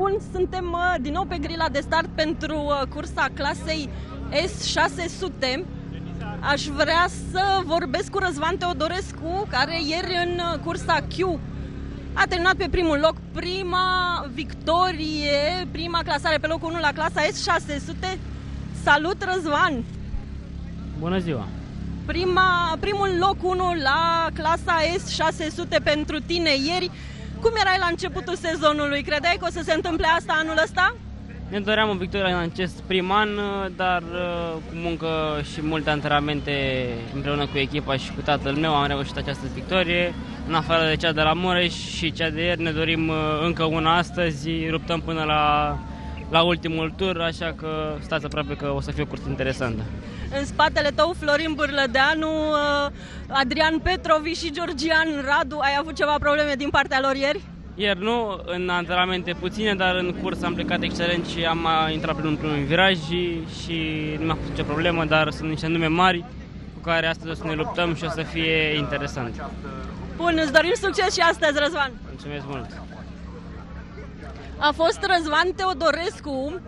bun, suntem uh, din nou pe grila de start pentru uh, cursa clasei S600. Aș vrea să vorbesc cu Răzvan Teodorescu, care ieri în uh, cursa Q a terminat pe primul loc, prima victorie, prima clasare pe locul 1 la clasa S600. Salut Răzvan! Bună ziua! Prima, primul loc 1 la clasa S600 pentru tine ieri. Cum erai la începutul sezonului? Credeai că o să se întâmple asta anul ăsta? Ne doream o victorie în acest prim an, dar uh, cu muncă și multe antrenamente împreună cu echipa și cu tatăl meu am reușit această victorie. În afară de cea de la Mureș și cea de ieri ne dorim uh, încă una astăzi, luptăm până la, la ultimul tur, așa că stați aproape că o să fie o cursă interesantă. În spatele tău Florin Bârlădeanu, uh, Adrian Petrovi și Georgian Radu, ai avut ceva probleme din partea lor ieri? Ieri nu, în antrenamente puține, dar în curs am plecat excelent și am intrat prin un primul viraj și nu mi-a fost nicio problemă, dar sunt niște nume mari cu care astăzi o să ne luptăm și o să fie interesant. Bun, îți dorim succes și astăzi, Răzvan! Mulțumesc mult! A fost Răzvan Teodorescu,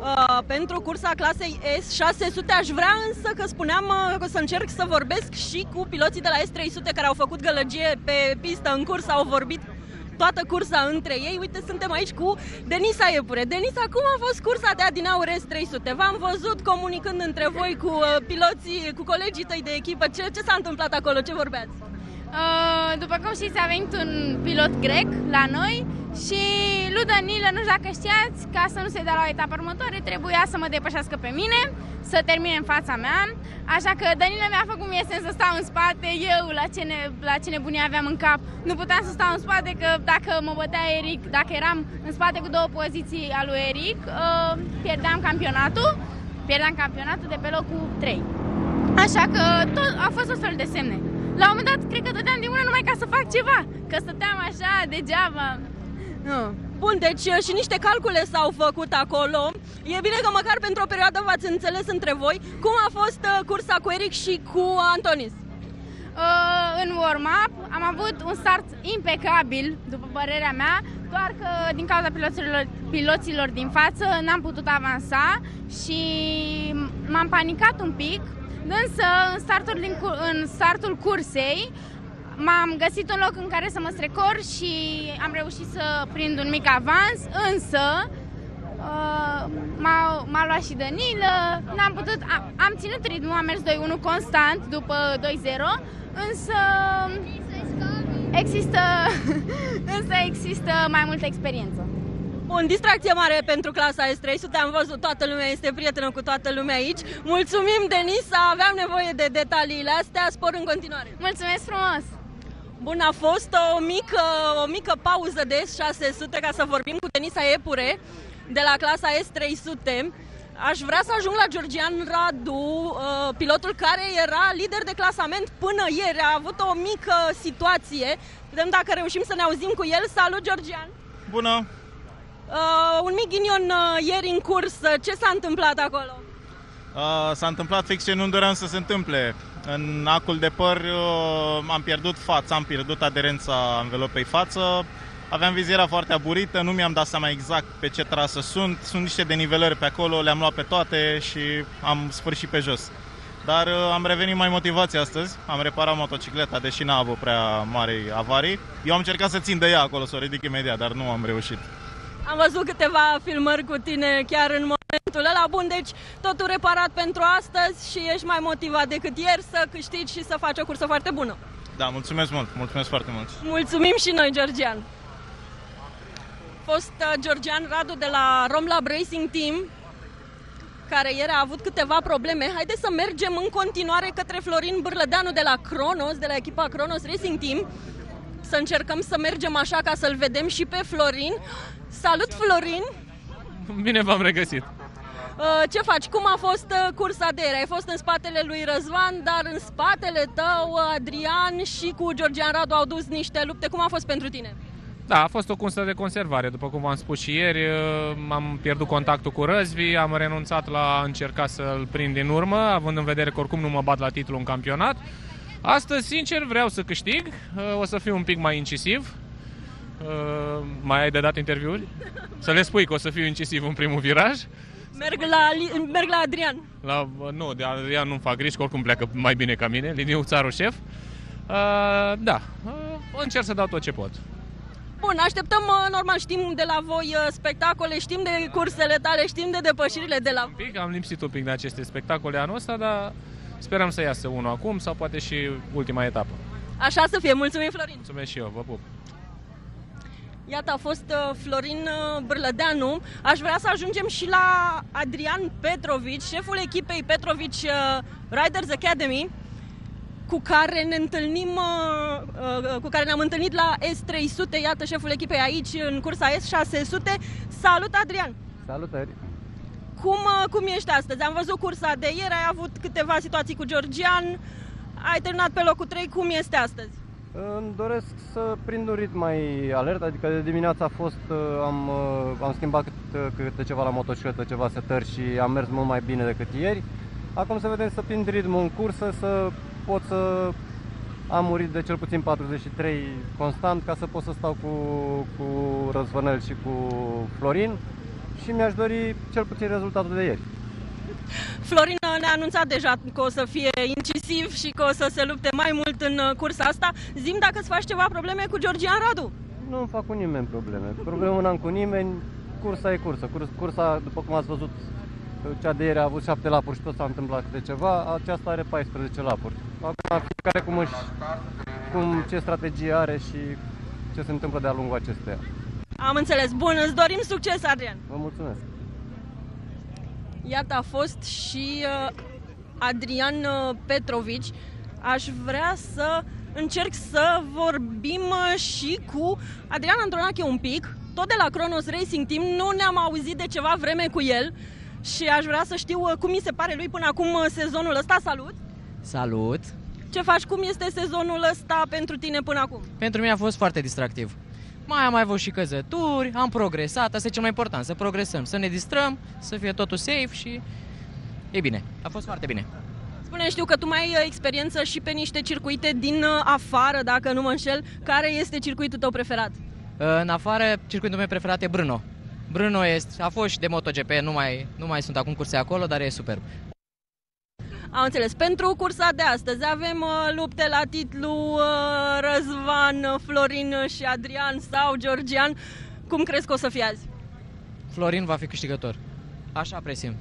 Uh, pentru cursa clasei S600. Aș vrea însă că spuneam uh, că o să încerc să vorbesc și cu piloții de la S300 care au făcut gălăgie pe pistă în curs, au vorbit toată cursa între ei. Uite, suntem aici cu Denisa Iepure. Denisa, cum a fost cursa de Adinaur S300? V-am văzut comunicând între voi cu uh, piloții, cu colegii tăi de echipă. Ce, ce s-a întâmplat acolo? Ce vorbeați? Uh, după cum știți, a venit un pilot grec la noi și lui Danilă, nu știu dacă știați, ca să nu se dea la o etapă următoare, trebuia să mă depășească pe mine, să termine în fața mea. Așa că Danilă mi-a făcut mie sens să stau în spate, eu la ce, ne, la ce nebunie aveam în cap. Nu puteam să stau în spate, că dacă mă bătea Eric, dacă eram în spate cu două poziții al lui Eric, uh, pierdeam campionatul, pierdeam campionatul de pe locul 3. Așa că tot, a fost o fel de semne. La un moment dat, cred că dădeam din mână numai ca să fac ceva, că stăteam așa, degeaba. Nu. Bun, deci uh, și niște calcule s-au făcut acolo. E bine că măcar pentru o perioadă v-ați înțeles între voi. Cum a fost uh, cursa cu Eric și cu Antonis? Uh, în warm-up am avut un start impecabil, după părerea mea, doar că din cauza piloților, piloților din față n-am putut avansa și m-am panicat un pic, însă în startul, din, în startul cursei m-am găsit un loc în care să mă strecor și am reușit să prind un mic avans, însă uh, m-a, m-a luat și Danilă, n-am putut, am, am ținut ritmul, am mers 2-1 constant după 2-0, însă există, însă există mai multă experiență. Bun, distracție mare pentru clasa S300, am văzut, toată lumea este prietenă cu toată lumea aici. Mulțumim, Denisa, aveam nevoie de detaliile astea, spor în continuare. Mulțumesc frumos! Bun, a fost o mică, o mică pauză de S600 ca să vorbim cu Denisa Epure de la clasa S300. Aș vrea să ajung la Georgian Radu, uh, pilotul care era lider de clasament până ieri. A avut o mică situație. Vedem dacă reușim să ne auzim cu el. Salut, Georgian! Bună! Uh, un mic ghinion uh, ieri în curs. Ce s-a întâmplat acolo? Uh, s-a întâmplat fix ce nu doream să se întâmple. În acul de păr uh, am pierdut fața, am pierdut aderența învelopei față. Aveam viziera foarte aburită, nu mi-am dat seama exact pe ce trasă sunt. Sunt niște denivelări pe acolo, le-am luat pe toate și am sfârșit pe jos. Dar uh, am revenit mai motivați astăzi, am reparat motocicleta, deși n-a avut prea mari avarii. Eu am încercat să țin de ea acolo, să o ridic imediat, dar nu am reușit. Am văzut câteva filmări cu tine chiar în momentul ăla. Bun, deci totul reparat pentru astăzi și ești mai motivat decât ieri să câștigi și să faci o cursă foarte bună. Da, mulțumesc mult, mulțumesc foarte mult. Mulțumim și noi, Georgian. Fost uh, Georgian Radu de la Romlab Racing Team, care ieri a avut câteva probleme. Haideți să mergem în continuare către Florin Bârlădeanu de la Cronos, de la echipa Cronos Racing Team. Să încercăm să mergem așa ca să-l vedem și pe Florin. Salut, Florin! Bine v-am regăsit! Uh, ce faci? Cum a fost uh, cursa de ieri? Ai fost în spatele lui Răzvan, dar în spatele tău Adrian și cu Georgian Radu au dus niște lupte. Cum a fost pentru tine? Da, a fost o cursă de conservare. După cum v-am spus și ieri, uh, am pierdut contactul cu Răzvi, am renunțat la a încerca să-l prind din urmă, având în vedere că oricum nu mă bat la titlu în campionat. Astăzi, sincer, vreau să câștig, o să fiu un pic mai incisiv, Uh, mai ai de dat interviuri? Să le spui că o să fiu incisiv în primul viraj. Merg la, merg la Adrian. La, nu, de Adrian nu fac griji, că oricum pleacă mai bine ca mine, liniu țarul șef. Uh, da, uh, încerc să dau tot ce pot. Bun, așteptăm, uh, normal, știm de la voi uh, spectacole, știm de cursele tale, știm de depășirile de la Un pic, am lipsit un pic de aceste spectacole anul ăsta, dar sperăm să iasă unul acum sau poate și ultima etapă. Așa să fie. Mulțumim, Florin! Mulțumesc și eu, vă pup! Iată, a fost uh, Florin Brlădeanu. Aș vrea să ajungem și la Adrian Petrovici, șeful echipei Petrovici Riders Academy cu care ne întâlnim, uh, uh, cu care ne-am întâlnit la S300, iată șeful echipei aici în cursa S600. Salut Adrian! Salutări! Cum, uh, cum ești astăzi? Am văzut cursa de ieri, ai avut câteva situații cu Georgian, ai terminat pe locul 3, cum este astăzi? Îmi doresc să prind un ritm mai alert, adică de dimineața a fost, am, am schimbat câte, câte ceva la motocicletă, ceva setări și am mers mult mai bine decât ieri. Acum să vedem să prind ritmul în cursă, să pot să am murit de cel puțin 43 constant ca să pot să stau cu, cu Răzvănel și cu Florin și mi-aș dori cel puțin rezultatul de ieri. Florin ne-a anunțat deja că o să fie incisiv și că o să se lupte mai mult în cursa asta. Zim dacă îți faci ceva probleme cu Georgian Radu. Nu îmi fac cu nimeni probleme. Probleme n-am cu nimeni. Cursa e cursă. Cursa, după cum ați văzut, cea de ieri a avut 7 lapuri și tot s-a întâmplat de ceva, aceasta are 14 lapuri. Acum fiecare cum, își, cum ce strategie are și ce se întâmplă de-a lungul acesteia. Am înțeles. Bun, îți dorim succes, Adrian. Vă mulțumesc. Iată, a fost și uh, Adrian uh, Petrovici. Aș vrea să încerc să vorbim uh, și cu Adrian Andronache un pic, tot de la Cronos Racing Team. Nu ne-am auzit de ceva vreme cu el și aș vrea să știu uh, cum mi se pare lui până acum uh, sezonul ăsta. Salut! Salut! Ce faci? Cum este sezonul ăsta pentru tine până acum? Pentru mine a fost foarte distractiv. Mai am mai avut și căzături, am progresat, asta e cel mai important, să progresăm, să ne distrăm, să fie totul safe și e bine, a fost foarte bine. Spune, știu că tu mai ai uh, experiență și pe niște circuite din afară, dacă nu mă înșel. Care este circuitul tău preferat? În afară, circuitul meu preferat e Brno. Brno este, a fost și de MotoGP, nu mai, nu mai sunt acum curse acolo, dar e superb. Am înțeles. Pentru cursa de astăzi avem uh, lupte la titlu uh, Răzvan, Florin și Adrian sau Georgian. Cum crezi că o să fie azi? Florin va fi câștigător. Așa presim.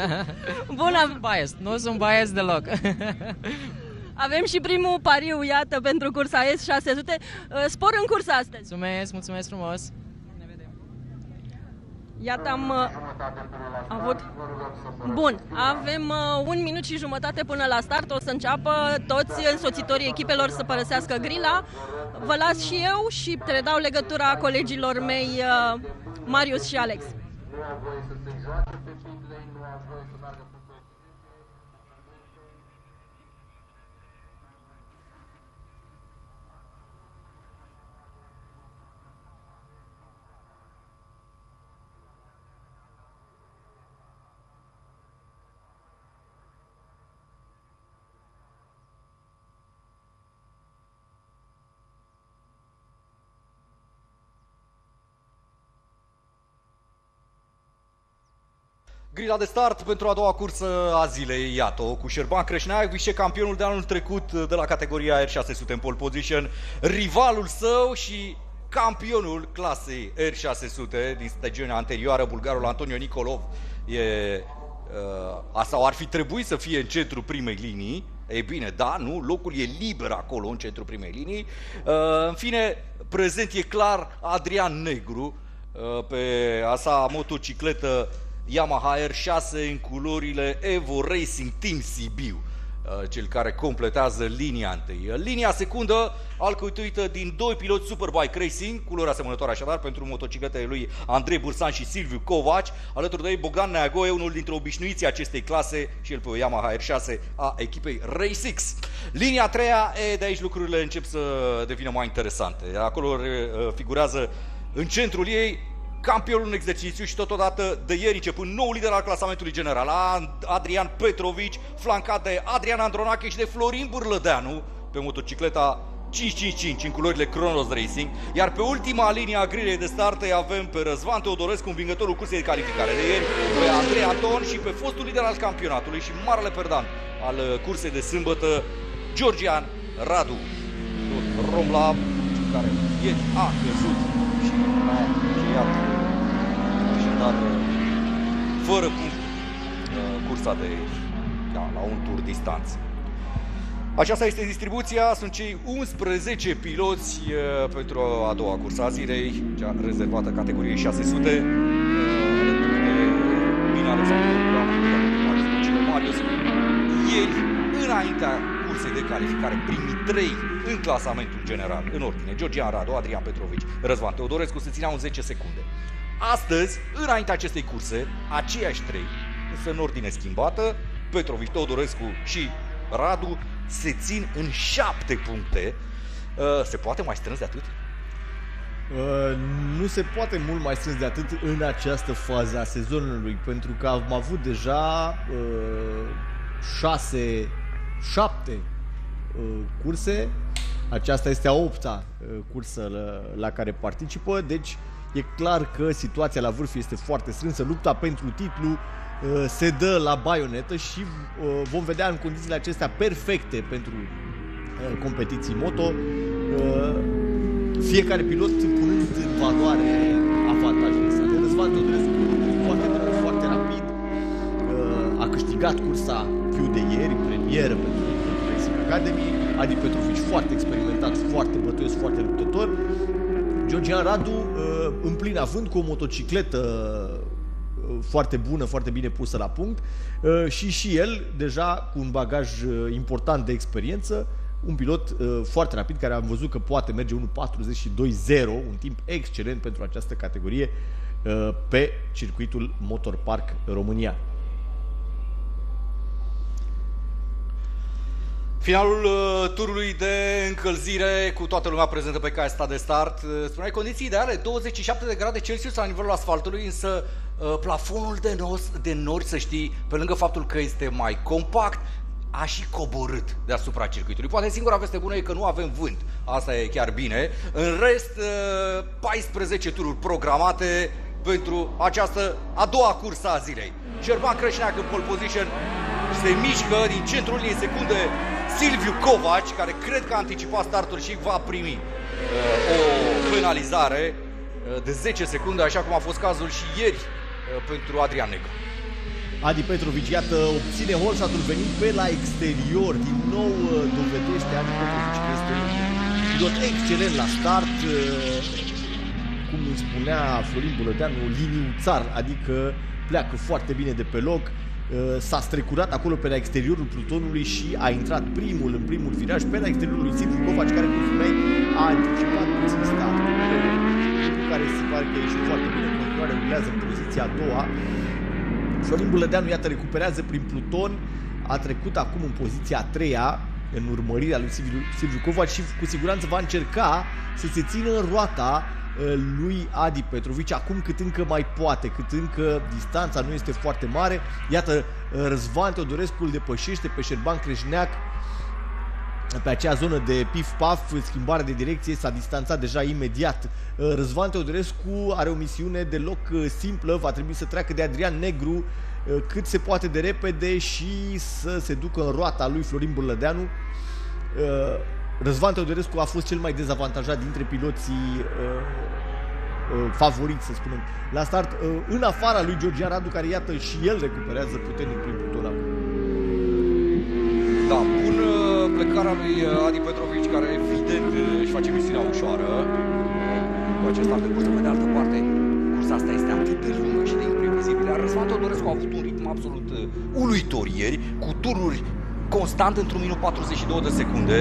Bun, nu sunt biased, nu sunt biased deloc. Avem și primul pariu, iată, pentru cursa S600. Uh, spor în cursa astăzi. Mulțumesc, mulțumesc frumos. Iată, am uh, avut... Bun, avem uh, un minut și jumătate până la start. O să înceapă toți însoțitorii echipelor să părăsească grila. Vă las și eu și te dau legătura colegilor mei uh, Marius și Alex. Nu au voie să se joace pe Grila de start pentru a doua cursă a zilei, iată cu Șerban Creșneag, vice-campionul de anul trecut de la categoria R600 în pole position, rivalul său și campionul clasei R600 din stagiunea anterioară, bulgarul Antonio Nicolov, e, uh, sau ar fi trebuit să fie în centrul primei linii, e bine, da, nu, locul e liber acolo în centrul primei linii. Uh, în fine, prezent e clar Adrian Negru, uh, pe asa motocicletă Yamaha R6 în culorile Evo Racing Team Sibiu uh, cel care completează linia întâi. Uh, linia secundă, alcătuită din doi piloți Superbike Racing, culori asemănătoare așadar pentru motocicletele lui Andrei Bursan și Silviu Covaci, alături de ei Bogdan Neagoe, unul dintre obișnuiții acestei clase și el pe o Yamaha R6 a echipei Race X. Linia a treia, e, de aici lucrurile încep să devină mai interesante. Acolo uh, figurează în centrul ei campionul în exercițiu și totodată de ieri începând nou lider al clasamentului general, Adrian Petrovici, flancat de Adrian Andronache și de Florin Burlădeanu pe motocicleta 5-5-5 în culorile Kronos Racing, iar pe ultima linie a grilei de start îi avem pe Răzvan Teodorescu, învingătorul cursei de calificare de ieri, pe Andrei Anton și pe fostul lider al campionatului și marele perdan al uh, cursei de sâmbătă, Georgian Radu. Tot Romla, care ieri a căzut și a încheiat așadar fără punct uh, cursa de da, la un tur distanță. Aceasta este distribuția, sunt cei 11 piloți uh, pentru a doua cursa a zilei, cea rezervată categoriei 600. Uh, Bine Alexandru, Marius. Ieri, înaintea cursei de calificare, primii trei în clasamentul general, în ordine, Georgian Radu, Adrian Petrovici, Răzvan Teodorescu, se țineau în 10 secunde. Astăzi, înaintea acestei curse, aceiași trei, însă în ordine schimbată, Petrovici, Teodorescu și Radu se țin în șapte puncte. Uh, se poate mai strâns de atât? Uh, nu se poate mult mai strâns de atât în această fază a sezonului, pentru că am avut deja uh, șase, șapte uh, curse. Aceasta este a opta uh, cursă la, la care participă, deci e clar că situația la vârf este foarte strânsă. Lupta pentru titlu uh, se dă la baionetă și uh, vom vedea în condițiile acestea perfecte pentru uh, competiții moto uh, fiecare pilot punând în valoare avantajele sale. Răzvan Teodorescu foarte bun, foarte rapid, uh, a câștigat cursa fiu de ieri, premieră pentru Racing Academy, Adi Petrovici foarte experimentat, foarte bătăios, foarte luptător, Georgian Radu uh, în plin avânt cu o motocicletă uh, foarte bună, foarte bine pusă la punct uh, și și el deja cu un bagaj uh, important de experiență, un pilot uh, foarte rapid care am văzut că poate merge 1.42.0, un timp excelent pentru această categorie uh, pe circuitul Motor Park România. Finalul uh, turului de încălzire cu toată lumea prezentă pe caia de start. Uh, spuneai condiții ideale, 27 de grade Celsius la nivelul asfaltului, însă uh, plafonul de, nos, de nori, să știi, pe lângă faptul că este mai compact, a și coborât deasupra circuitului. Poate singura veste bună e că nu avem vânt. Asta e chiar bine. În rest, uh, 14 tururi programate pentru această a doua cursă a zilei. Șerban Crășneac în pole position se mișcă din centrul liniei secunde Silviu Covaci, care cred că a anticipat startul și va primi uh, o penalizare uh, de 10 secunde, așa cum a fost cazul și ieri uh, pentru Adrian Negru. Adi Petrovici, iată, obține holshatul venit pe la exterior. Din nou uh, dovedește Adi Petrovici că este un pilot excelent la start. uh, Cum îi spunea Florin Bulădeanu, liniuțar, adică pleacă foarte bine de pe loc. Uh, S-a strecurat acolo pe la exteriorul plutonului și a intrat primul în primul viraj pe la exteriorul lui Silviu Covaci, care, cum spuneai, a anticipat puțin startul. Lucru care se pare că a ieșit foarte bine. În continuare urmează în poziția a doua. Florin Bulădeanu, iată, recuperează prin Pluton, a trecut acum în poziția a treia, în urmărirea lui Silviu, Silviu Covaci și cu siguranță va încerca să se țină în roata uh, lui Adi Petrovici, acum cât încă mai poate, cât încă distanța nu este foarte mare. Iată, uh, Răzvan Teodorescu îl depășește pe Șerban Creșneac pe acea zonă de pif-paf, schimbare de direcție, s-a distanțat deja imediat. Uh, Răzvan Teodorescu are o misiune deloc uh, simplă, va trebui să treacă de Adrian Negru uh, cât se poate de repede și să se ducă în roata lui Florin Burlădeanu. Uh, Răzvan Teodorescu a fost cel mai dezavantajat dintre piloții uh, uh, favoriți, să spunem, la start, uh, în afara lui Georgian Radu, care iată și el recuperează puternic prin pluton acum. Da, bun uh, plecarea lui uh, Adi Petrovici, care evident uh, își face misiunea ușoară cu acest start de cursă. Pe de altă parte, cursa asta este atât de lungă și de imprevizibilă. Iar Răzvan Teodorescu a avut un ritm absolut uh, uluitor ieri, cu tururi constant într-un minut 42 de secunde,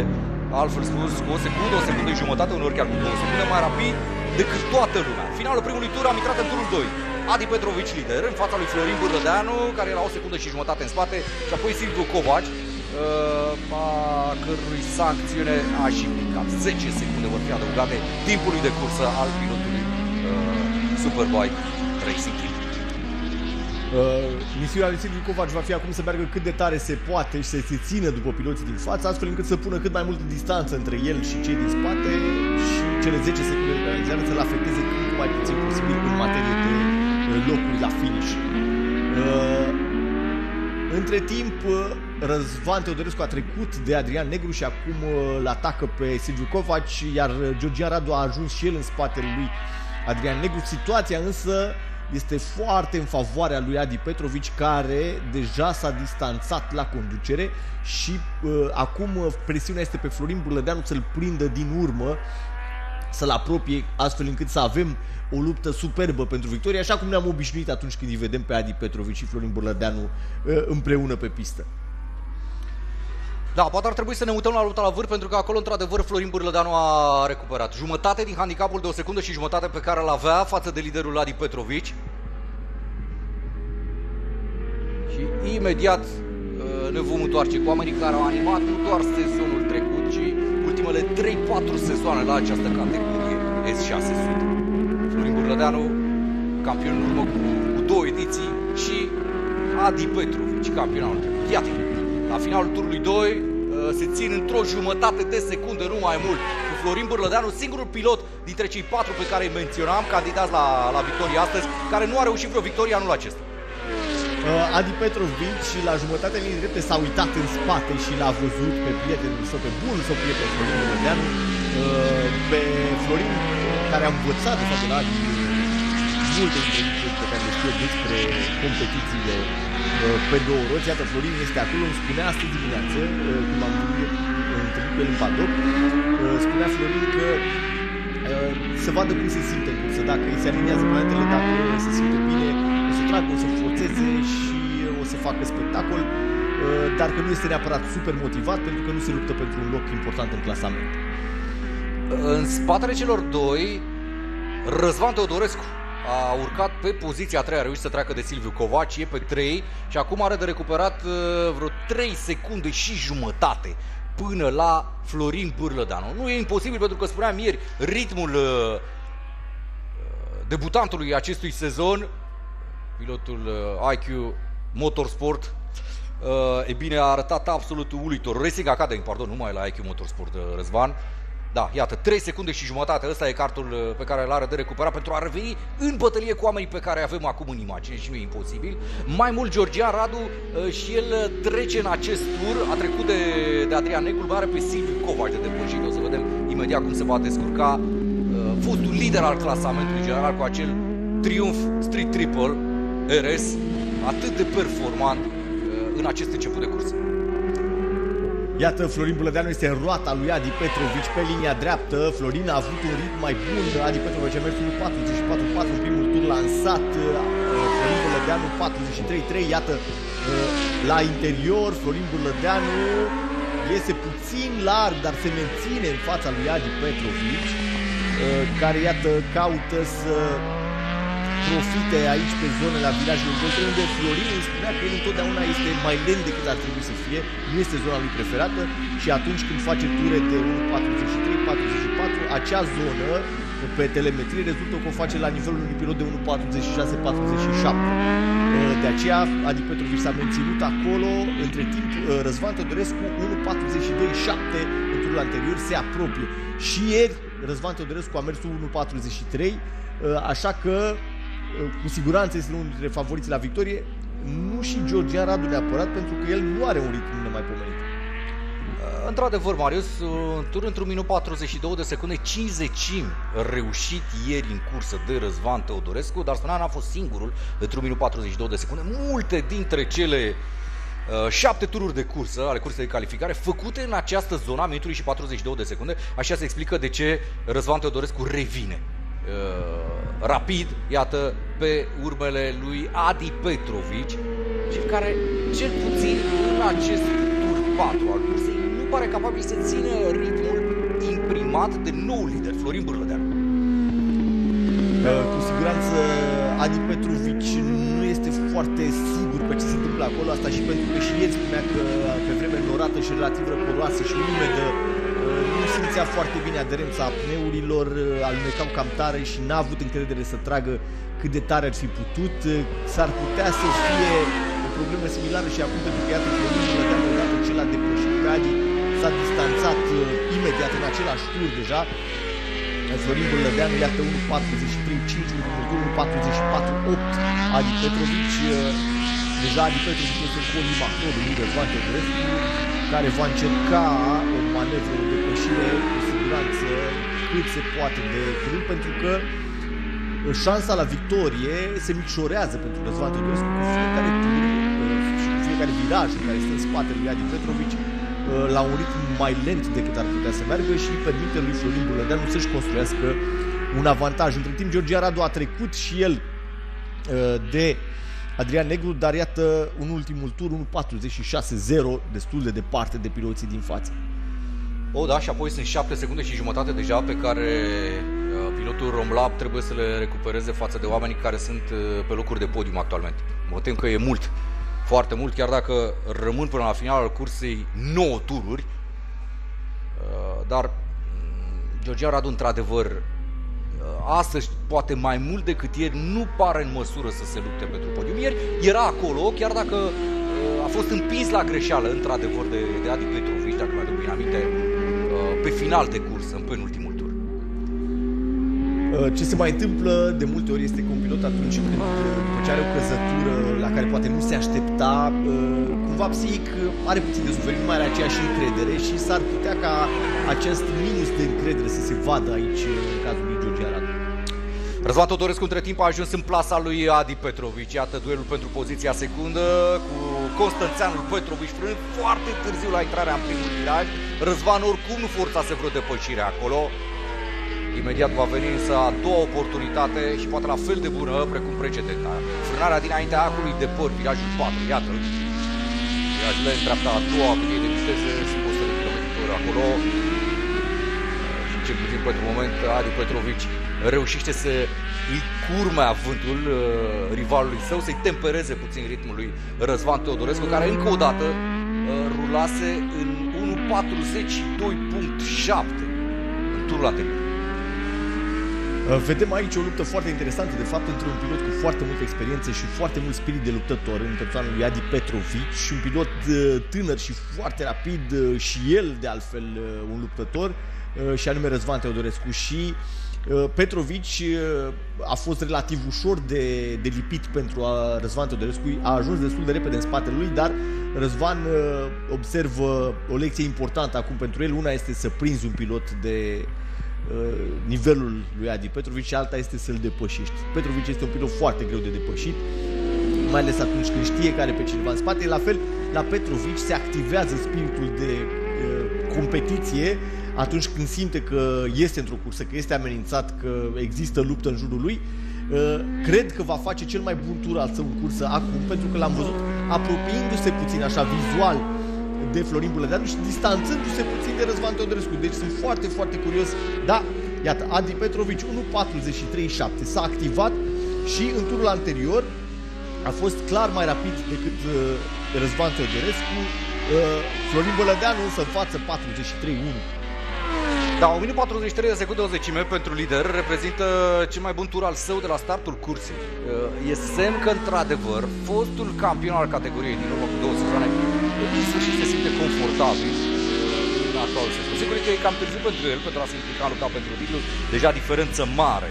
altfel spus, cu o secundă, o secundă și jumătate, uneori chiar cu două secunde mai rapid decât toată lumea. Finalul primului tur am intrat în turul 2. Adi Petrovici lider, în fața lui Florin Bârlădeanu, care era o secundă și jumătate în spate, și apoi Silviu Covaci, uh, a cărui sancțiune a și picat. 10 secunde vor fi adăugate timpului de cursă al pilotului uh, Superbike Racing Team. Uh, misiunea lui Silviu Covaci va fi acum să meargă cât de tare se poate și să se țină după piloții din față, astfel încât să pună cât mai multă distanță între el și cei din spate și cele 10 secunde de realizare să-l afecteze cât mai puțin posibil în materie de uh, locuri la finish. Uh, între timp, uh, Răzvan Teodorescu a trecut de Adrian Negru și acum uh, îl atacă pe Silviu Covaci, iar Georgian Radu a ajuns și el în spatele lui Adrian Negru. Situația însă este foarte în favoarea lui Adi Petrovici care deja s-a distanțat la conducere și uh, acum uh, presiunea este pe Florin Burlădeanu să-l prindă din urmă să-l apropie astfel încât să avem o luptă superbă pentru victorie, așa cum ne-am obișnuit atunci când îi vedem pe Adi Petrovici și Florin Burlădeanu uh, împreună pe pistă. Da, poate ar trebui să ne mutăm la lupta la vârf, pentru că acolo, într-adevăr, Florin Bârlădeanu a recuperat jumătate din handicapul de o secundă și jumătate pe care îl avea față de liderul Adi Petrovici. Și imediat uh, ne vom întoarce cu oamenii care au animat nu doar sezonul trecut, ci ultimele 3-4 sezoane la această categorie S600. Florin Bârlădeanu, campion în urmă cu, cu două ediții și Adi Petrovici, campionul trecut. Iată, la finalul turului 2 uh, se țin într-o jumătate de secundă, nu mai mult, cu Florin Bârlădeanu, singurul pilot dintre cei patru pe care îi menționam, candidați la, la victorie astăzi, care nu a reușit vreo victorie anul acesta. Uh, Adi Petrovici la jumătatea linii drepte s-a uitat în spate și l-a văzut pe prietenul său, pe bunul său prieten Florin Bârlădeanu, uh, pe Florin care a învățat de fapt de la Adi multe dintre lucruri pe care le știu despre competițiile pe două roți. Iată, Florin este acolo, îmi spunea astăzi dimineață, când am întâlnit pe el în padoc, spunea Florin că să vadă cum se simte în cursă, dacă îi se aliniază planetele, dacă se simte bine, o să tragă, o să forțeze și o să facă spectacol, dar că nu este neapărat super motivat pentru că nu se luptă pentru un loc important în clasament. În spatele celor doi, Răzvan Teodorescu a urcat pe poziția a treia, a reușit să treacă de Silviu Covaci, e pe 3 și acum are de recuperat uh, vreo 3 secunde și jumătate până la Florin Bârlădanu. Nu e imposibil pentru că spuneam ieri, ritmul uh, uh, debutantului acestui sezon, pilotul IQ Motorsport, e bine, a arătat absolut uluitor. Racing Academy, pardon, numai la IQ Motorsport, Răzvan. Da, iată, 3 secunde și jumătate, ăsta e cartul uh, pe care îl are de recuperat pentru a reveni în bătălie cu oamenii pe care avem acum în imagine și nu e imposibil. Mai mult, Georgian Radu uh, și el uh, trece în acest tur, a trecut de, de Adrian Necul, mai are pe Silviu Covaci de depășit, o să vedem imediat cum se va descurca fostul lider al clasamentului general cu acel triumf Street Triple RS atât de performant în acest început de cursă. Iată, Florin Bulădeanu este în roata lui Adi Petrovici pe linia dreaptă. Florin a avut un ritm mai bun. Adi Petrovici a mers 44 în primul tur lansat. Florin Bulădeanu 43-3. Iată, la interior, Florin Bulădeanu iese puțin larg, dar se menține în fața lui Adi Petrovici, care, iată, caută să profite aici pe zone la virajul 2 unde Florin îmi spunea că el întotdeauna este mai lent decât ar trebui să fie, nu este zona lui preferată și atunci când face ture de 1.43-44, acea zonă pe telemetrie rezultă că o face la nivelul unui pilot de 1.46-47. De aceea Adi Petrovici s-a menținut acolo, între timp Răzvan Teodorescu 1.42-7 în turul anterior se apropie. Și ieri Răzvan Teodorescu a mers 1.43, așa că cu siguranță este unul dintre favoriții la victorie, nu și Georgian Radu neapărat, pentru că el nu are un ritm nemaipomenit. Uh, într-adevăr, Marius, un tur într-un minut 42 de secunde, 50 reușit ieri în cursă de Răzvan Teodorescu, dar spunea n-a fost singurul într-un minut 42 de secunde. Multe dintre cele uh, șapte tururi de cursă, ale cursei de calificare, făcute în această zonă a minutului și 42 de secunde, așa se explică de ce Răzvan Teodorescu revine Uh, rapid, iată, pe urmele lui Adi Petrovici, cel care, cel puțin în acest tur 4 al cursei, nu pare capabil să țină ritmul imprimat de nou lider, Florin Bârlădeanu. Uh, cu siguranță Adi Petrovici nu este foarte sigur pe ce se întâmplă acolo, asta și pentru că și el spunea că pe vreme norată și relativ răcoroasă și umedă nu simțea foarte bine aderența pneurilor, alunecau cam tare și n-a avut încredere să tragă cât de tare ar fi putut. S-ar putea să fie o problemă similară și acum pentru că iată Florin Bălădeanu odată ce l-a depășit pe Adi s-a distanțat uh, imediat în același tur deja. Florin Bălădeanu iată 1.43, 5 1.44, 8 Adi Petrovici. Uh, deja Adi Petrovici este în colimatorul lui Răzvan Teodorescu care va încerca o manevră, o depășire cu siguranță cât se poate de curând pentru că șansa la victorie se micșorează pentru Răzvan Teodorescu cu fiecare tur și cu fiecare viraj în care este în spatele lui Adi Petrovici la un ritm mai lent decât ar putea să meargă și permite lui Florin Bulădeanu să-și construiască un avantaj. Între timp, Georgia Radu a trecut și el de Adrian Negru, dar iată un ultimul tur, 1.46.0, destul de departe de piloții din față. O, da, și apoi sunt 7 secunde și jumătate deja pe care pilotul Romlab trebuie să le recupereze față de oamenii care sunt uh, pe locuri de podium actualmente. Mă tem că e mult, foarte mult, chiar dacă rămân până la final al cursei 9 tururi. Uh, dar mm, Georgia Radu, într-adevăr, uh, astăzi, poate mai mult decât ieri, nu pare în măsură să se lupte pentru podium. Ieri era acolo, chiar dacă a fost împins la greșeală, într-adevăr, de, de Adi Petrovici, dacă mai aduc bine aminte, pe final de cursă, în penultimul Uh, ce se mai întâmplă de multe ori este că un pilot atunci când uh, după ce are o căzătură la care poate nu se aștepta, uh, cumva psihic are puțin de suferit, nu mai are aceeași încredere și s-ar putea ca acest minus de încredere să se vadă aici în cazul lui George Aradu. Răzvan Todorescu între timp a ajuns în plasa lui Adi Petrovici. Iată duelul pentru poziția secundă cu Constanțeanul Petrovici frânând foarte târziu la intrarea în primul viraj. Răzvan oricum nu forțase vreo depășire acolo. Imediat va veni însă a doua oportunitate și poate la fel de bună precum precedenta. Frânarea dinaintea acului de păr, virajul 4, iată. Virajele în dreapta a doua, cu de viteză, sunt 100 de km h acolo. Și cel puțin pentru moment, Adi Petrovici reușește să îi curme avântul uh, rivalului său, să-i tempereze puțin ritmul lui Răzvan Teodorescu, care încă o dată uh, rulase în 1.42.7 în turul anterior. Uh, vedem aici o luptă foarte interesantă, de fapt, între un pilot cu foarte multă experiență și foarte mult spirit de luptător, în persoana lui Adi Petrovic, și un pilot uh, tânăr și foarte rapid, uh, și el, de altfel, un luptător, și anume Răzvan Teodorescu. Și Petrovici a fost relativ ușor de, de lipit pentru a Răzvan Teodorescu, a ajuns destul de repede în spatele lui, dar Răzvan observă o lecție importantă acum pentru el. Una este să prinzi un pilot de Uh, nivelul lui Adi Petrovici și alta este să-l depășești. Petrovici este un pilot foarte greu de depășit, mai ales atunci când știe care pe cineva în spate. La fel, la Petrovici se activează spiritul de uh, competiție atunci când simte că este într-o cursă, că este amenințat, că există luptă în jurul lui. Uh, cred că va face cel mai bun tur al său în cursă acum, pentru că l-am văzut apropiindu-se puțin așa vizual de Florin Bulădeanu și distanțându-se puțin de Răzvan Teodorescu. Deci sunt foarte, foarte curios. Da, iată, Adi Petrovici 1.43.7 s-a activat și în turul anterior a fost clar mai rapid decât uh, Răzvan Teodorescu. Uh, Florin Bălădeanu însă în față 43.1. Da, 1 minut 43 de secunde o zecime pentru lider reprezintă cel mai bun tur al său de la startul cursei. Uh, e semn că, într-adevăr, fostul campion al categoriei din urmă cu două sezoane în sfârșit se simte confortabil în actualul sezon. Sigur că e cam târziu pentru el, pentru a se implica în lupta pentru titlu, deja diferență mare.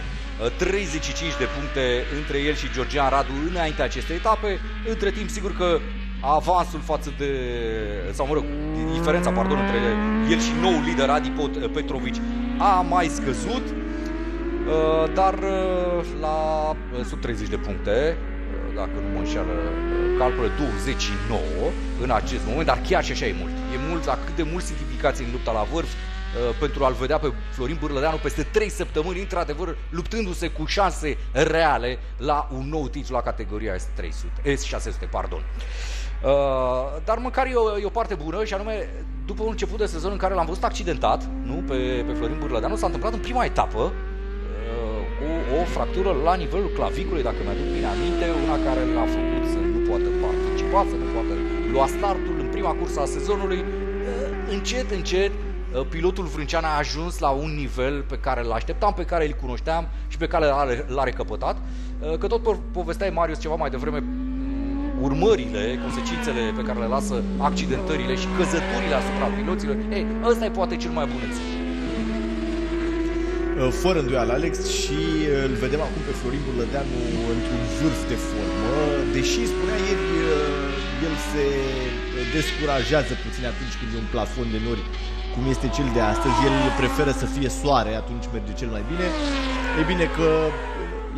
35 uh, de puncte între el și Georgian Radu înaintea acestei etape. Între timp, sigur că avansul față de, sau mă rog, diferența, pardon, între el și nou lider Adi Petrovici a mai scăzut, uh, dar uh, la sub 30 de puncte, dacă nu mă înșeală calculă 29 în acest moment, dar chiar și așa e mult. E mult la cât de mult sunt implicați în lupta la vârf, uh, pentru a-l vedea pe Florin Bârlădeanu peste 3 săptămâni, într-adevăr, luptându-se cu șanse reale la un nou titlu la categoria S300, S600, pardon. Uh, dar măcar e o, e o parte bună și anume, după un început de sezon în care l-am văzut accidentat, nu, pe, pe Florin Bârlădeanu, s-a întâmplat în prima etapă, uh, cu o fractură la nivelul claviculei, dacă mi-aduc bine aminte, una care l-a făcut să poată participa, să nu poată lua startul în prima cursă a sezonului. Încet, încet, uh, pilotul Vrâncean a ajuns la un nivel pe care îl așteptam, pe care îl cunoșteam și pe care l-a, l-a recăpătat. Uh, Că tot po- povesteai, Marius, ceva mai devreme, urmările, consecințele pe care le lasă accidentările și căzăturile asupra piloților. Ei, ăsta e poate cel mai bun exemplu. Uh, fără îndoială Alex și uh, îl vedem acum pe Florin Burlădeanu într-un vârf de formă, deși spunea ieri uh, el se descurajează puțin atunci când e un plafon de nori cum este cel de astăzi, el preferă să fie soare, atunci merge cel mai bine. E bine că,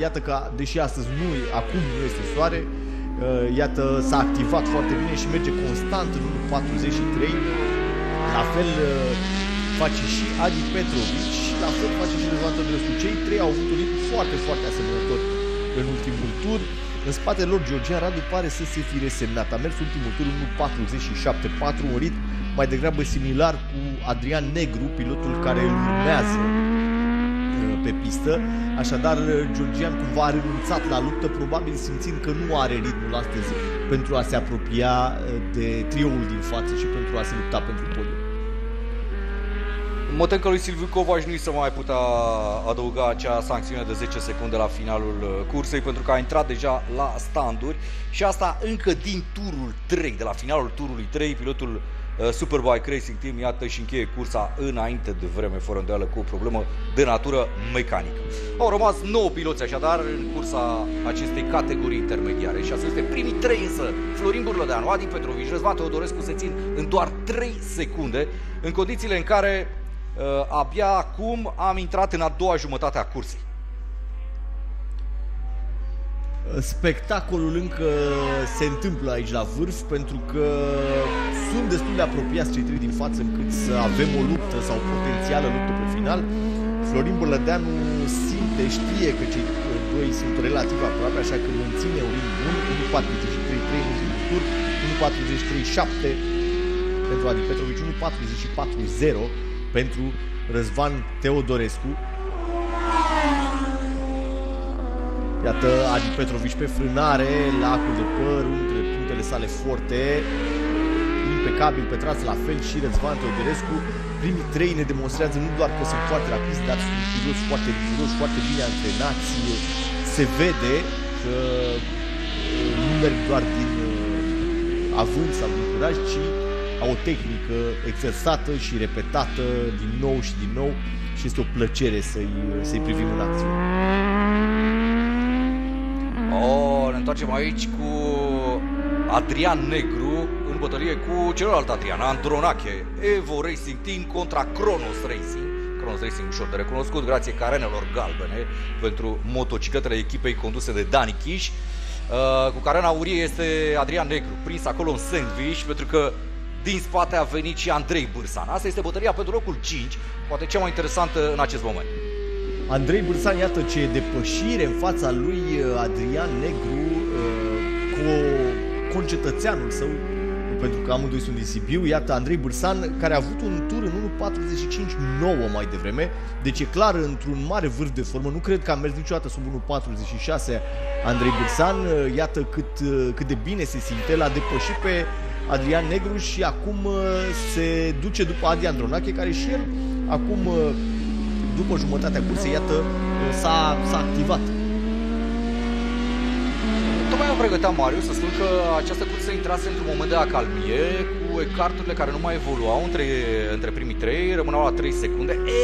iată că, deși astăzi nu, acum nu este soare, uh, iată s-a activat foarte bine și merge constant în 1.43, la fel uh, face și Adi Petrovici. și la fel face și Răzvan Tădrescu. Cei trei au avut un ritm foarte, foarte asemănător în ultimul tur. În spatele lor, Georgian Radu pare să se fi resemnat. A mers ultimul tur în 1.47.4, un ritm mai degrabă similar cu Adrian Negru, pilotul care îl urmează uh, pe pistă. Așadar, uh, Georgian cumva a renunțat la luptă, probabil simțind că nu are ritmul astăzi pentru a se apropia uh, de trioul din față și pentru a se lupta pentru podium. Mă tem că lui Silviu Covaș nu i se mai putea adăuga acea sancțiune de 10 secunde la finalul uh, cursei pentru că a intrat deja la standuri și asta încă din turul 3, de la finalul turului 3, pilotul uh, Superbike Racing Team, iată și încheie cursa înainte de vreme, fără îndoială, cu o problemă de natură mecanică. Au rămas 9 piloți așadar în cursa acestei categorii intermediare și astea este primii 3 însă, Florin Burlădeanu, Adi Petrovici, Răzvan Teodorescu se țin în doar 3 secunde, în condițiile în care Uh, abia acum am intrat în a doua jumătate a cursei. Spectacolul încă se întâmplă aici la vârf pentru că sunt destul de apropiați cei trei din față încât să avem o luptă sau potențială luptă pe final. Florin Bălădeanu simte, știe că cei doi sunt relativ aproape, așa că menține un ritm bun, 1.43.3 în ultimul tur, 1.43.7 pentru Adi Petrovici, 1.44.0 pentru Răzvan Teodorescu. Iată Adi Petrovici pe frânare, lacul de păr, unul dintre punctele sale forte, impecabil pe tras la fel și Răzvan Teodorescu. Primii trei ne demonstrează nu doar că sunt foarte rapizi, dar sunt piloți foarte riguroși, foarte bine antrenați. Se vede că uh, nu merg doar din uh, avânt sau din curaj, ci au o tehnică exersată și repetată din nou și din nou și este o plăcere să-i, să-i privim în acțiune. Oh, ne întoarcem aici cu Adrian Negru în bătălie cu celălalt Adrian, Andronache, Evo Racing Team contra Kronos Racing. Kronos Racing ușor de recunoscut grație carenelor galbene pentru motocicletele echipei conduse de Dani Chiș. Uh, cu carena aurie este Adrian Negru, prins acolo în sandwich pentru că din spate a venit și Andrei Bârsan. Asta este bătălia pentru locul 5, poate cea mai interesantă în acest moment. Andrei Bârsan, iată ce depășire în fața lui uh, Adrian Negru uh, cu concetățeanul său, pentru că amândoi sunt din Sibiu. Iată Andrei Bârsan, care a avut un tur în 1.45.9 mai devreme, deci e clar într-un mare vârf de formă. Nu cred că a mers niciodată sub 1.46 Andrei Bârsan. Uh, Iată cât, cât de bine se simte, l-a depășit pe Adrian Negru și acum se duce după Adi Andronache, care și el acum după jumătatea cursei, iată, s-a, s-a activat. Tocmai am pregăteam Marius să spun că această cursă intrase într-un moment de acalmie cu ecarturile care nu mai evoluau între, între primii trei, rămâneau la 3 secunde. E,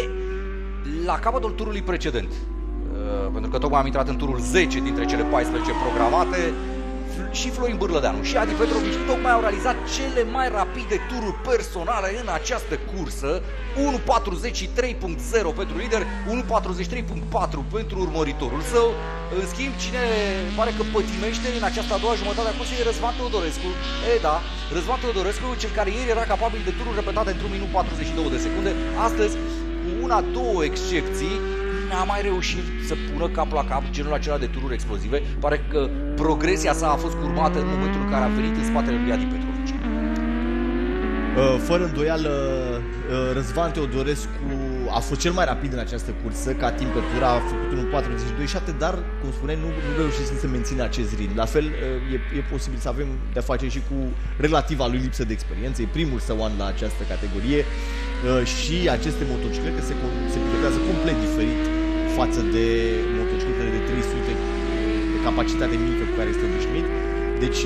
la capătul turului precedent, uh, pentru că tocmai am intrat în turul 10 dintre cele 14 programate, și Florin Bârlădeanu și Adi Petrovici tocmai au realizat cele mai rapide tururi personale în această cursă 1.43.0 pentru lider, 1.43.4 pentru urmăritorul său. În schimb, cine pare că pătimește în această a doua jumătate a cursei e Răzvan Teodorescu. E, da, Răzvan Teodorescu, cel care ieri era capabil de tururi repetate într-un minut 42 de secunde, astăzi, cu una, două excepții, n-a mai reușit să pună cap la cap genul acela de tururi explozive. Pare că progresia sa a fost curmată în momentul în care a venit în spatele lui Adi Petrovici. Uh, Fără îndoială, uh, Răzvan Teodorescu a fost cel mai rapid în această cursă, ca timp pe tur, a făcut un 42.7, dar, cum spuneai, nu, nu reușise să mențină acest ritm. La fel, uh, e, e posibil să avem de-a face și cu relativa lui lipsă de experiență, e primul său an la această categorie uh, și aceste motociclete se, se pilotează complet diferit față de motocicletele de 300 de capacitate mică cu care este obișnuit. Deci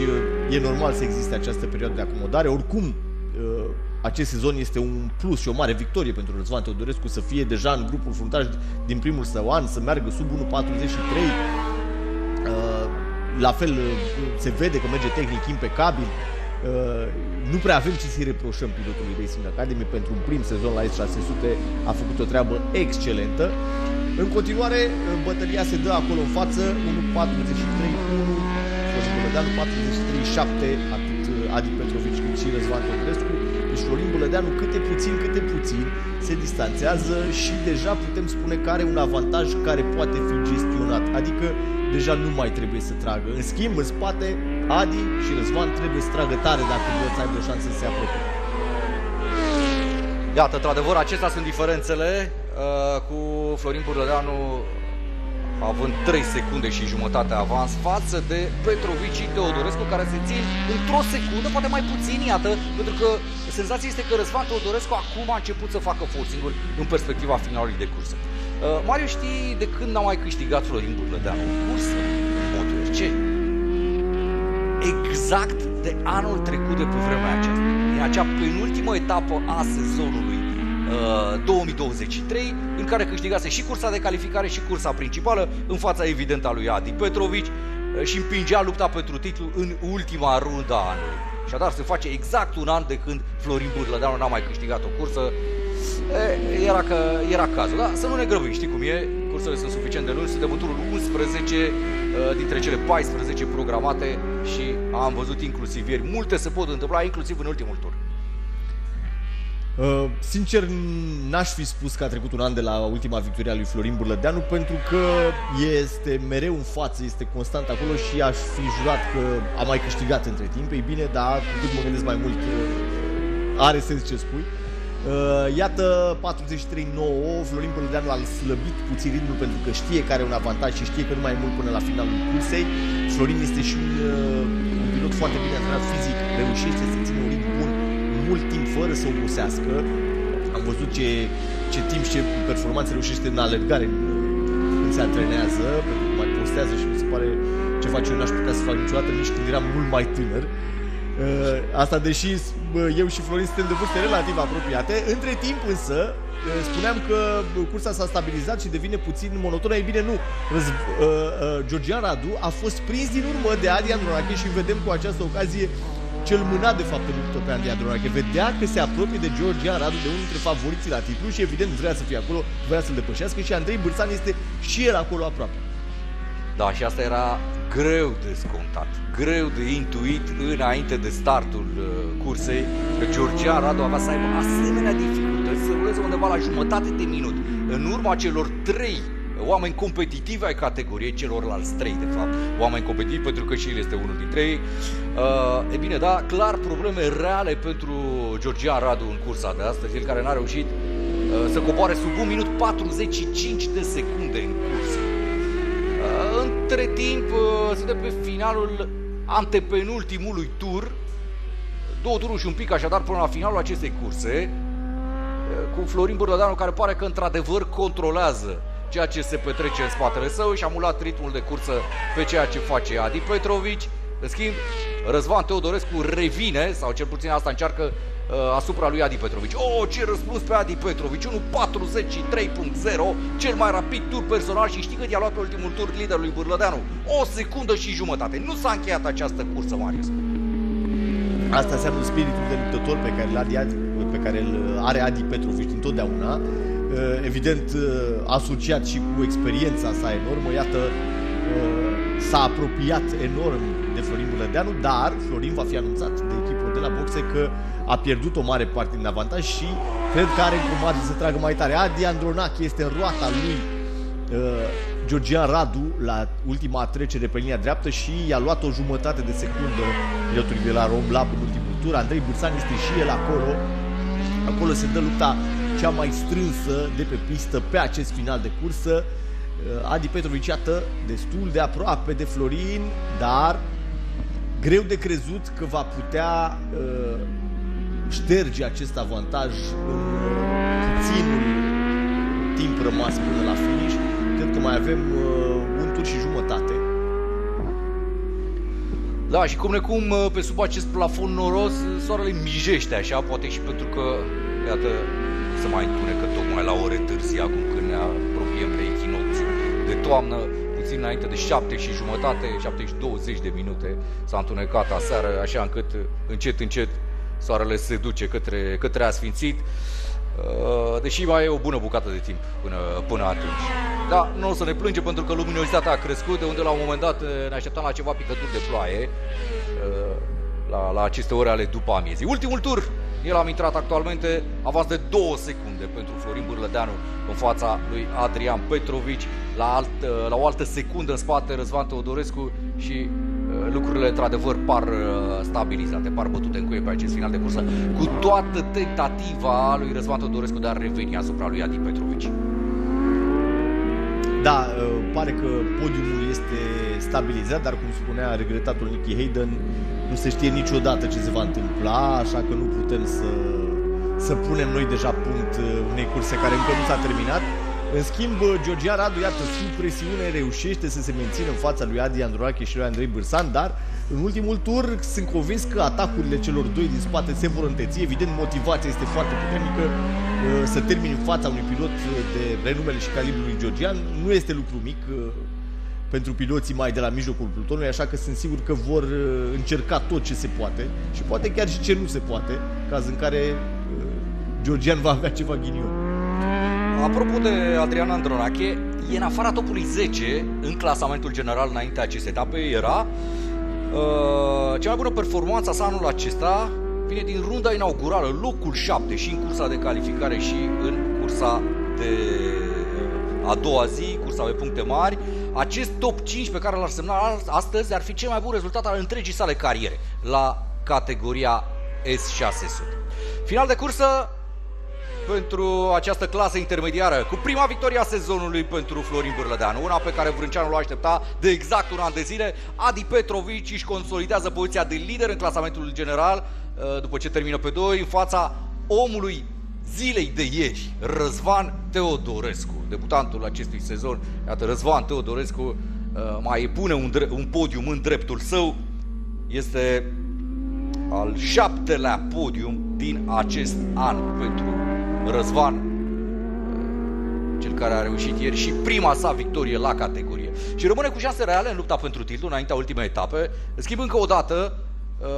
e normal să existe această perioadă de acomodare. Oricum, acest sezon este un plus și o mare victorie pentru Răzvan Teodorescu să fie deja în grupul fruntaș din primul său an, să meargă sub 1.43. Uh, la fel se vede că merge tehnic impecabil. Uh, nu prea avem ce să-i reproșăm pilotului Racing Academy pentru un prim sezon la S600 a făcut o treabă excelentă. În continuare, bătălia se dă acolo în față, 1.43 1 Bălădeanu 43 7 atât Adi Petrovici cât și Răzvan Teodorescu deci Florin Bălădeanu câte puțin, câte puțin se distanțează și deja putem spune că are un avantaj care poate fi gestionat. Adică deja nu mai trebuie să tragă. În schimb, în spate, Adi și Răzvan trebuie să tragă tare dacă vor să aibă o șansă să se apropie. Iată, într-adevăr, acestea sunt diferențele uh, cu Florin Burlădeanu având 3 secunde și jumătate avans față de Petrovici și Teodorescu care se țin într-o secundă, poate mai puțin, iată, pentru că senzația este că Răzvan Teodorescu acum a început să facă forcing în perspectiva finalului de cursă. Uh, Mario știi de când n-a mai câștigat Florin Burlădeanu în cursă în MotoRC? Exact de anul trecut de pe vremea aceasta. În acea penultimă etapă a sezonului 2023, uh, în care câștigase și cursa de calificare și cursa principală, în fața evidentă a lui Adi Petrovici uh, și împingea lupta pentru titlu în ultima rundă a anului. Și dar se face exact un an de când Florin Burlădeanu n-a mai câștigat o cursă. E, era, că, era cazul, da? Să nu ne grăbim, știi cum e? Cursele sunt suficient de lungi, suntem în turul 11 uh, dintre cele 14 programate și am văzut inclusiv ieri. Multe se pot întâmpla, inclusiv în ultimul tur. Uh, sincer, n-aș fi spus că a trecut un an de la ultima victorie a lui Florin Burlădeanu pentru că este mereu în față, este constant acolo și aș fi jurat că a mai câștigat între timp. Ei bine, dar cu cât mă gândesc mai mult, uh, are sens ce spui. Uh, iată 43-9, Florin Burlădeanu a slăbit puțin ritmul pentru că știe că are un avantaj și știe că nu mai mult până la finalul cursei. Florin este și un, un pilot foarte bine antrenat fizic, reușește să mult timp fără să obosească. Am văzut ce, ce timp și ce performanțe reușește în alergare când se antrenează, pentru că mai postează și mi se pare ce face eu n-aș putea să fac niciodată nici când eram mult mai tânăr. Uh, asta deși eu și Florin suntem de vârste relativ apropiate. Între timp însă, uh, spuneam că cursa s-a stabilizat și devine puțin monotonă. Ei bine, nu. Răz- uh, uh, Georgian Radu a fost prins din urmă de Adi Andronache și vedem cu această ocazie cel mâna de fapt în luptă pe Andrei Andronache. Vedea că se apropie de Georgian Radu, de unul dintre favoriții la titlu și evident vrea să fie acolo, vrea să-l depășească și Andrei Bârțan este și el acolo aproape. Da, și asta era greu de scontat, greu de intuit înainte de startul uh, cursei, că Georgian Radu avea să aibă asemenea dificultăți să ruleze undeva la jumătate de minut, în urma celor trei oameni competitivi ai categoriei celorlalți trei, de fapt. Oameni competitivi pentru că și el este unul dintre ei. Uh, e bine, da, clar probleme reale pentru Georgian Radu în cursa de astăzi, el care n-a reușit uh, să coboare sub 1 minut 45 de secunde în cursă. Uh, între timp, uh, suntem pe finalul antepenultimului tur, două tururi și un pic așadar până la finalul acestei curse, uh, cu Florin Burdădeanu care pare că într-adevăr controlează ceea ce se petrece în spatele său și a mulat ritmul de cursă pe ceea ce face Adi Petrovici. În schimb, Răzvan Teodorescu revine, sau cel puțin asta încearcă uh, asupra lui Adi Petrovici. Oh, ce răspuns pe Adi Petrovici, 1.43.0, cel mai rapid tur personal și știi cât i-a luat pe ultimul tur liderului Burlădeanu? O secundă și jumătate. Nu s-a încheiat această cursă, Marius. Asta înseamnă spiritul de luptător pe care, l pe care îl are Adi Petrovici întotdeauna Eh, evident eh, asociat și cu experiența sa enormă, iată, eh, s-a apropiat enorm de Florin Bulădeanu, dar Florin va fi anunțat de echipă de la boxe că a pierdut o mare parte din avantaj și cred că are încrum să tragă mai tare. Adi Andronache este în roata lui uh, Georgian Radu la ultima trecere pe linia dreaptă și i-a luat o jumătate de secundă pilotului de la Romlab în ultimul tur. Andrei Bursan este și el acolo. Acolo se dă lupta cea mai strânsă de pe pistă pe acest final de cursă. Uh, Adi Petrovici, iată, destul de aproape de Florin, dar greu de crezut că va putea uh, șterge acest avantaj în puținul timp rămas până la finish. Cred că mai avem uh, un tur și jumătate. Da, și cum necum pe sub acest plafon noros, soarele mijește așa, poate și pentru că, iată, se mai întunecă tocmai la ore târzii acum când ne apropiem de echinocțiu de toamnă, puțin înainte de 7 și jumătate, 7 și 20 de minute s-a întunecat aseară, așa încât încet, încet soarele se duce către, către asfințit. Uh, deși mai e o bună bucată de timp până, până atunci. Da, nu o să ne plângem pentru că luminositatea a crescut, de unde la un moment dat ne așteptam la ceva picături de ploaie uh, la, la aceste ore ale după amiezii. Ultimul tur, el am intrat actualmente, avans de 2 secunde pentru Florin Bârlădeanu în fața lui Adrian Petrovici, la, alt, uh, la o altă secundă în spate Răzvan Teodorescu și lucrurile într-adevăr par stabilizate, par bătute în cuie pe acest final de cursă, cu toată tentativa lui Răzvan Teodorescu de a reveni asupra lui Adi Petrovici. Da, pare că podiumul este stabilizat, dar cum spunea regretatul Nicky Hayden, nu se știe niciodată ce se va întâmpla, așa că nu putem să, să punem noi deja punct unei curse care încă nu s-a terminat. În schimb, Georgia Radu, iată, sub presiune reușește să se mențină în fața lui Adi Androache și lui Andrei Bârsan, dar în ultimul tur sunt convins că atacurile celor doi din spate se vor înteți. Evident, motivația este foarte puternică să termini în fața unui pilot de renumele și calibrului georgian. Nu este lucru mic pentru piloții mai de la mijlocul plutonului, așa că sunt sigur că vor încerca tot ce se poate și poate chiar și ce nu se poate, caz în care Georgian va avea ceva ghinion. Apropo de Adrian Andronache, e în afara topului 10 în clasamentul general înaintea acestei etape, era uh, cea mai bună performanță sa anul acesta vine din runda inaugurală, locul 7 și în cursa de calificare și în cursa de a doua zi, cursa pe puncte mari. Acest top 5 pe care l-ar semna astăzi ar fi cel mai bun rezultat al întregii sale cariere la categoria S600. Final de cursă, pentru această clasă intermediară, cu prima victorie a sezonului pentru Florin Bârlădeanu, una pe care Vrânceanu o aștepta de exact un an de zile. Adi Petrovici își consolidează poziția de lider în clasamentul general, uh, după ce termină pe 2, în fața omului zilei de ieri, Răzvan Teodorescu, debutantul acestui sezon. Iată, Răzvan Teodorescu uh, mai pune un, un podium în dreptul său. Este al șaptelea podium din acest an pentru Răzvan, cel care a reușit ieri și prima sa victorie la categorie. Și rămâne cu șanse reale în lupta pentru titlu înaintea ultimei etape. În schimb, încă o dată,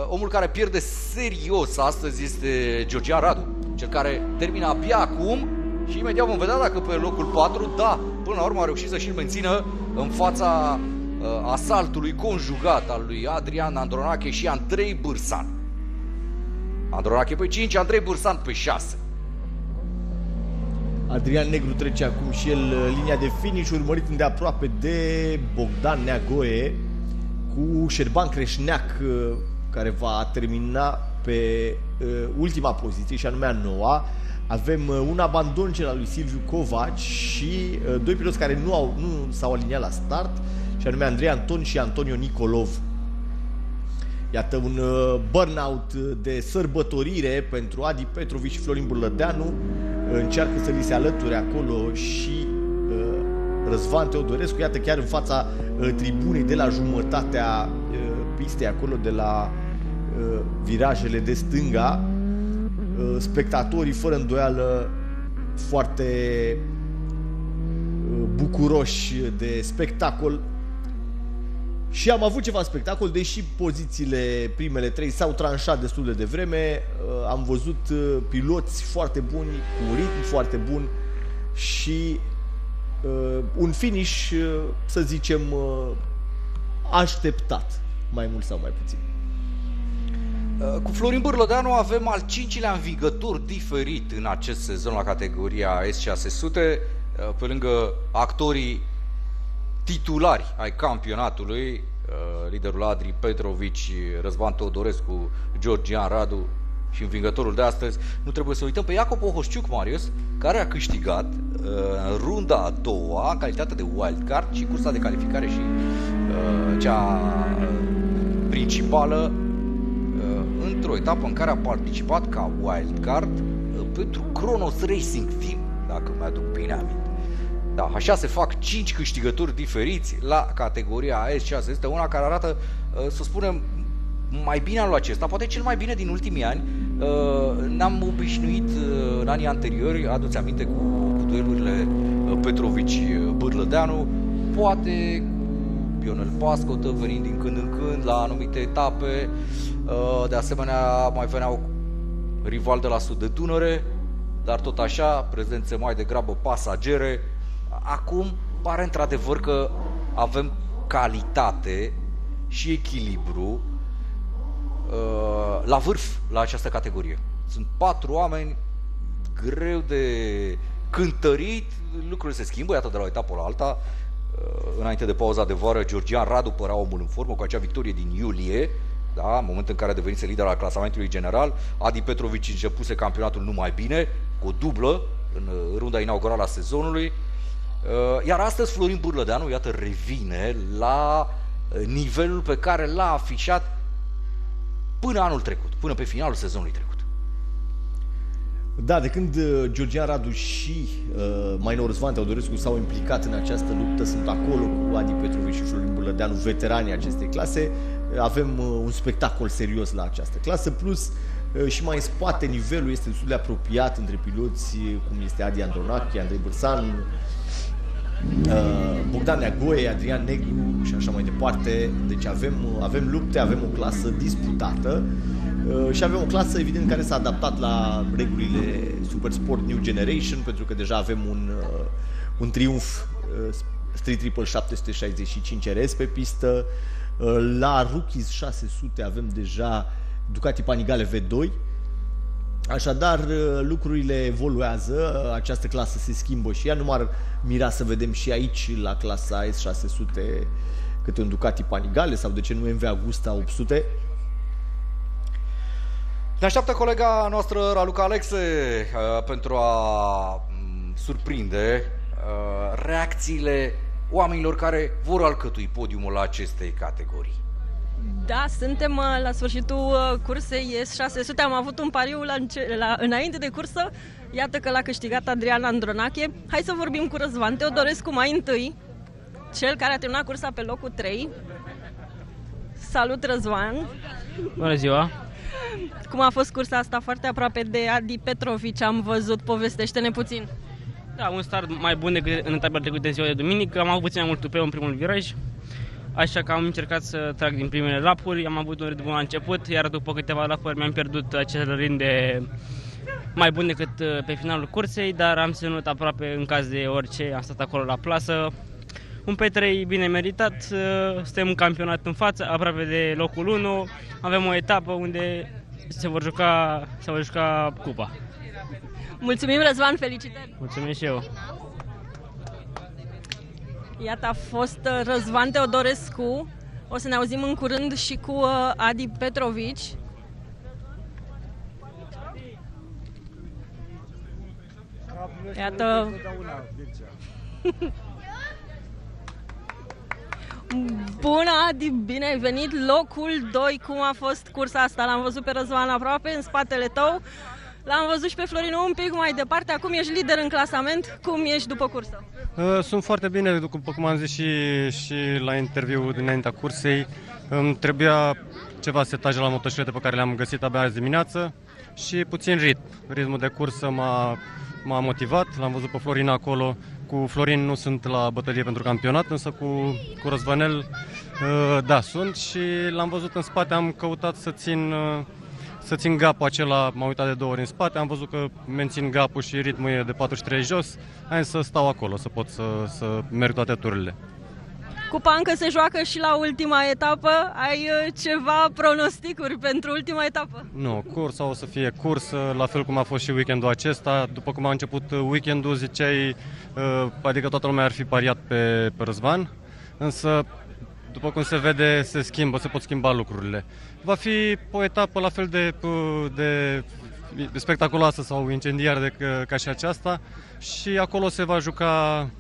omul care pierde serios astăzi este Georgian Radu, cel care termină abia acum și imediat vom vedea dacă pe locul 4, da, până la urmă a reușit să și-l mențină în fața uh, asaltului conjugat al lui Adrian Andronache și Andrei Bârsan. Andronache pe 5, Andrei Bursan pe 6. Adrian Negru trece acum și el uh, linia de finish, urmărit îndeaproape de Bogdan Neagoe cu Șerban Creșneac, uh, care va termina pe uh, ultima poziție, și anume a noua. Avem un abandon cel al lui Silviu Covaci și doi piloți care nu, au, nu s-au aliniat la start, și anume Andrei Anton și Antonio Nicolov. Iată un uh, burnout de sărbătorire pentru Adi Petrovici și Florin Burlădeanu. Încearcă să li se alăture acolo și uh, Răzvan Teodorescu, iată chiar în fața uh, tribunei de la jumătatea pistei, acolo de la virajele de stânga. Spectatorii, fără îndoială, foarte bucuroși de spectacol și am avut ceva spectacol, deși pozițiile primele trei s-au tranșat destul de devreme, uh, am văzut uh, piloți foarte buni, cu un ritm foarte bun și uh, un finish, uh, să zicem, uh, așteptat, mai mult sau mai puțin. Uh, cu Florin Bârlădeanu avem al cincilea învigător diferit în acest sezon la categoria S600, pe lângă actorii titulari ai campionatului, uh, liderul Adri Petrovici, Răzvan Teodorescu, Georgian Radu, și învingătorul de astăzi, nu trebuie să uităm pe Iacob Ohoșciuc, Marius, care a câștigat uh, runda a doua în calitate de wildcard și cursa de calificare și uh, cea principală uh, într-o etapă în care a participat ca wildcard uh, pentru Kronos Racing Team, dacă mi-aduc bine aminte. Da, așa se fac 5 câștigători diferiți la categoria AS6. Este una care arată, uh, să spunem, mai bine anul acesta, poate cel mai bine din ultimii ani. Uh, n-am obișnuit uh, în anii anteriori, aduți aminte cu, cu duelurile Petrovici-Bârlădeanu, poate cu Ionel Pascotă venind din când în când la anumite etape. De asemenea, mai veneau rival de la sud de Dunăre, dar tot așa, prezențe mai degrabă pasagere, acum pare într-adevăr că avem calitate și echilibru uh, la vârf la această categorie. Sunt patru oameni greu de cântărit, lucrurile se schimbă, iată de la o etapă la alta. Uh, înainte de pauza de vară, Georgian Radu părea omul în formă cu acea victorie din iulie, da, în momentul în care a devenit lider al clasamentului general. Adi Petrovici începuse campionatul numai bine, cu o dublă în runda inaugurală a sezonului. Uh, iar astăzi Florin Burlădeanu, iată, revine la uh, nivelul pe care l-a afișat până anul trecut, până pe finalul sezonului trecut. Da, de când uh, Georgian Radu și uh, Mainor Zvan Teodorescu s-au implicat în această luptă, sunt acolo cu Adi Petrovici și Florin Burlădeanu, veteranii acestei clase, avem uh, un spectacol serios la această clasă, plus uh, și mai în spate nivelul este destul de apropiat între piloți, cum este Adi Andronache, Andrei Bărsan, Uh, Bogdan Neagoe, Adrian Negru și așa mai departe. Deci avem, avem lupte, avem o clasă disputată uh, și avem o clasă evident care s-a adaptat la regulile Super Sport New Generation pentru că deja avem un, uh, un triumf Street Triple 765 RS pe pistă. La Rookies 600 avem deja Ducati Panigale V2 Așadar, uh, lucrurile evoluează, uh, această clasă se schimbă și ea. Nu m-ar mira să vedem și aici, la clasa S600, câte un Ducati Panigale sau de ce nu MV Agusta 800. Ne așteaptă colega noastră, Raluca Alexe, uh, pentru a mm, surprinde reacțiile oamenilor care vor alcătui podiumul acestei categorii. Da, suntem uh, la sfârșitul uh, cursei S600. Am avut un pariu la, la, înainte de cursă. Iată că l-a câștigat Adrian Andronache. Hai să vorbim cu Răzvan Teodorescu mai întâi, cel care a terminat cursa pe locul 3. Salut, Răzvan! Bună ziua! Cum a fost cursa asta foarte aproape de Adi Petrovici, am văzut, povestește-ne puțin. Da, un start mai bun decât în etapa trecută de ziua de duminică, am avut puțin mai mult tupeu în primul viraj, Așa că am încercat să trag din primele lapuri, am avut un ritm bun la început, iar după câteva lapuri mi-am pierdut acel ritm de mai bun decât uh, pe finalul cursei, dar am ținut aproape în caz de orice, am stat acolo la plasă. Un P3 bine meritat, uh, suntem în campionat în față, aproape de locul 1, avem o etapă unde se vor juca, se vor juca cupa. Mulțumim, Răzvan, felicitări! Mulțumim și eu! Iată, a fost uh, Răzvan Teodorescu. O să ne auzim în curând și cu uh, Adi Petrovici. Iată... Bună, Adi, bine ai venit! Locul 2, cum a fost cursa asta? L-am văzut pe Răzvan aproape, în spatele tău. L-am văzut și pe Florin un pic mai departe. Acum ești lider în clasament. Cum ești după cursă? Uh, sunt foarte bine, după cum am zis și, și la interviu dinaintea cursei. Îmi trebuia ceva setaje la motociclete pe care le-am găsit abia azi dimineață și puțin ritm. Ritmul de cursă m-a, m-a motivat, l-am văzut pe Florin acolo. Cu Florin nu sunt la bătălie pentru campionat, însă cu, cu Răzvanel, uh, da, sunt și l-am văzut în spate, am căutat să țin uh, să țin gapul acela, m-am uitat de două ori în spate, am văzut că mențin gapul și ritmul e de 43 jos, hai să stau acolo, să pot să, să merg toate tururile. Cupa încă se joacă și la ultima etapă. Ai uh, ceva pronosticuri pentru ultima etapă? Nu, cursa o să fie curs, la fel cum a fost și weekendul acesta. După cum a început weekendul, ziceai, uh, adică toată lumea ar fi pariat pe, pe Răzvan, însă după cum se vede, se schimbă, se pot schimba lucrurile. Va fi o etapă la fel de, de, de spectaculoasă sau incendiară de, ca și aceasta și acolo se va juca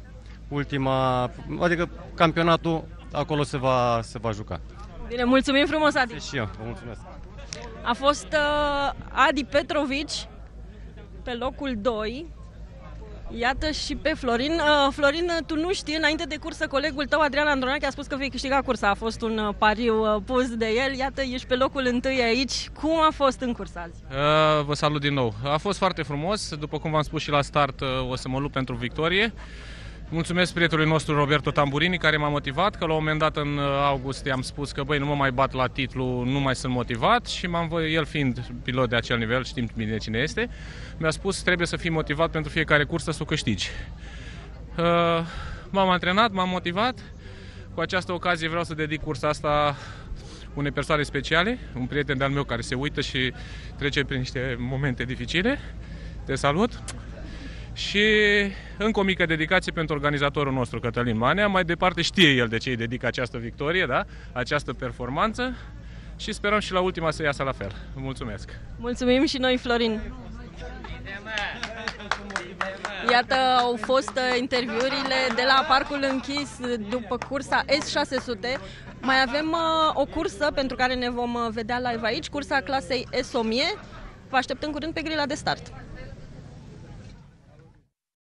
ultima, adică campionatul acolo se va, se va juca. Bine, mulțumim frumos, Adi! Și eu, vă mulțumesc! A fost uh, Adi Petrovici pe locul 2. Iată și pe Florin. Uh, Florin, tu nu știi, înainte de cursă, colegul tău, Adrian Andronache, a spus că vei câștiga cursa. A fost un uh, pariu uh, pus de el. Iată, ești pe locul întâi aici. Cum a fost în cursa azi? Uh, vă salut din nou. A fost foarte frumos. După cum v-am spus și la start, uh, o să mă lupt pentru victorie. Mulțumesc prietenului nostru Roberto Tamburini care m-a motivat, că la un moment dat în uh, august i-am spus că băi, nu mă mai bat la titlu, nu mai sunt motivat și m-am el fiind pilot de acel nivel, știm bine cine este, mi-a spus trebuie să fii motivat pentru fiecare cursă să o câștigi. Uh, m-am antrenat, m-am motivat. Cu această ocazie vreau să dedic cursa asta unei persoane speciale, un prieten de-al meu care se uită și trece prin niște momente dificile. Te salut! Și încă o mică dedicație pentru organizatorul nostru, Cătălin Manea. Mai departe știe el de ce îi dedică această victorie, da? această performanță și sperăm și la ultima să iasă la fel. Mulțumesc! Mulțumim și noi, Florin! Iată, au fost uh, interviurile de la Parcul Închis după cursa S600. Mai avem uh, o cursă pentru care ne vom uh, vedea live aici, cursa clasei S1000. Vă așteptăm curând pe grila de start.